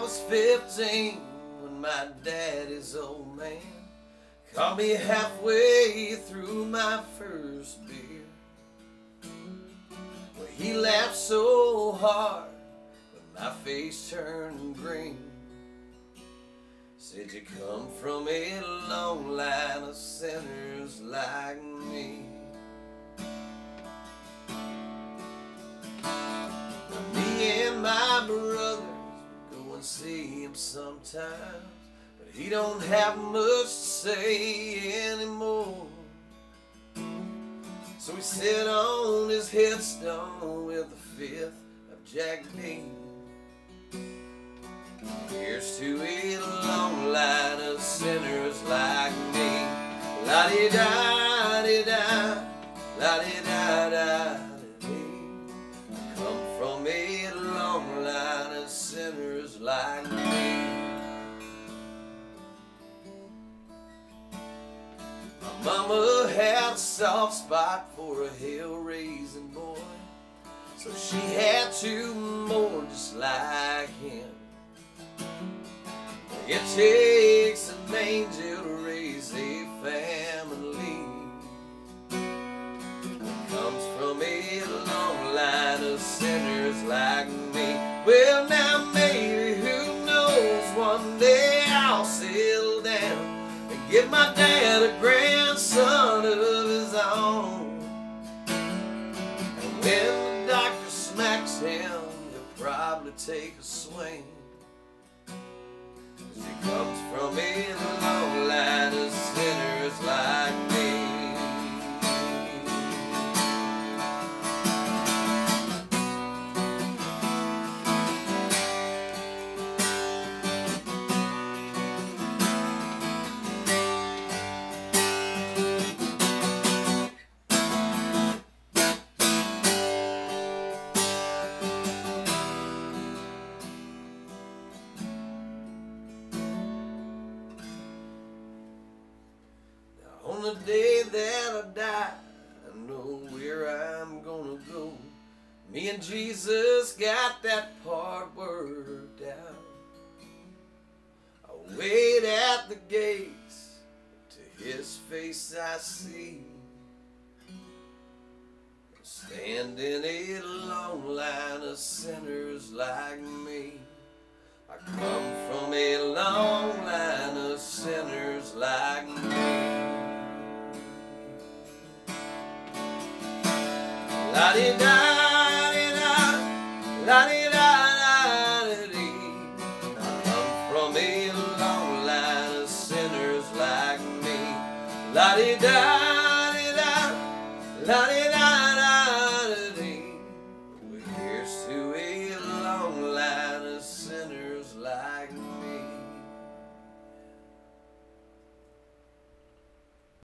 I was 15 when my daddy's old man caught me halfway through my first beer. Well, he laughed so hard when my face turned green. Said you come from a long line of sinners like me. Me and my brothers go and see him sometimes, but he don't have much to say anymore. So we sit on his headstone with the fifth of Jack Dean. Here's to a long line of sinners like me. La di da di da, la di da da like me. My mama had a soft spot for a hell-raising boy, so she had two more just like him. It takes an angel One day I'll settle down and give my dad a grandson of his own. And when the doctor smacks him, he'll probably take a swing. On the day that I die, I know where I'm gonna go. Me and Jesus got that part worked out. I wait at the gates, to his face I see. Standing in a long line of sinners like me. I come from a long La di da di da, la di da da da dee. Come from a long line of sinners like me. La di da di da, la di